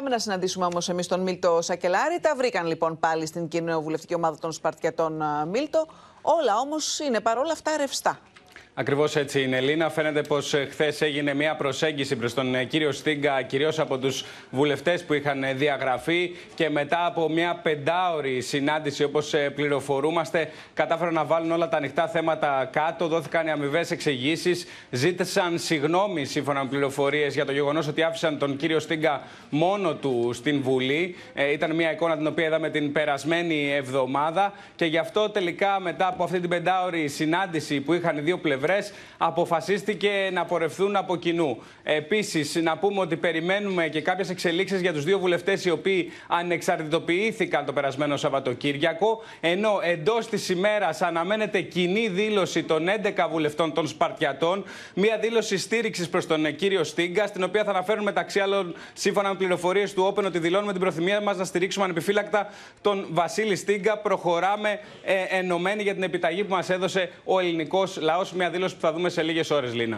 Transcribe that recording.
Πάμε να συναντήσουμε όμως εμείς τον Μίλτο Σακελάρη. Τα βρήκαν λοιπόν πάλι στην κοινοβουλευτική ομάδα των Σπαρτιατών Μίλτο. Όλα όμως είναι παρόλα αυτά ρευστά. Ακριβώς έτσι είναι, Λίνα. Φαίνεται πως χθες έγινε μια προσέγγιση προς τον κύριο Στίγκα, κυρίως από τους βουλευτές που είχαν διαγραφεί και μετά από μια πεντάωρη συνάντηση, όπως πληροφορούμαστε, κατάφεραν να βάλουν όλα τα ανοιχτά θέματα κάτω. Δόθηκαν οι αμοιβές εξηγήσεις. Ζήτησαν συγγνώμη, σύμφωνα με πληροφορίες, για το γεγονός ότι άφησαν τον κύριο Στίγκα μόνο του στην Βουλή. Ε, ήταν μια εικόνα την οποία είδαμε την περασμένη εβδομάδα και γι' αυτό τελικά μετά από αυτή την πεντάωρη συνάντηση που είχαν οι δύο πλευρές αποφασίστηκε να πορευθούν από κοινού. Επίσης, να πούμε ότι περιμένουμε και κάποιες εξελίξεις για τους δύο βουλευτές οι οποίοι ανεξαρτητοποιήθηκαν το περασμένο Σαββατοκύριακο. Ενώ εντός της ημέρας αναμένεται κοινή δήλωση των 11 βουλευτών των Σπαρτιατών. Μία δήλωση στήριξης προς τον κύριο Στίγκα, στην οποία θα αναφέρουν μεταξύ άλλων, σύμφωνα με πληροφορίες του Όπεν, ότι δηλώνουμε την προθυμία μας να στηρίξουμε ανεπιφύλακτα τον Βασίλη Στίγκα. Προχωράμε ε, ενωμένοι για την επιταγή που μας έδωσε ο ελληνικός λαός. Μια δήλωση που θα δούμε σε λίγες ώρες, Λίνα.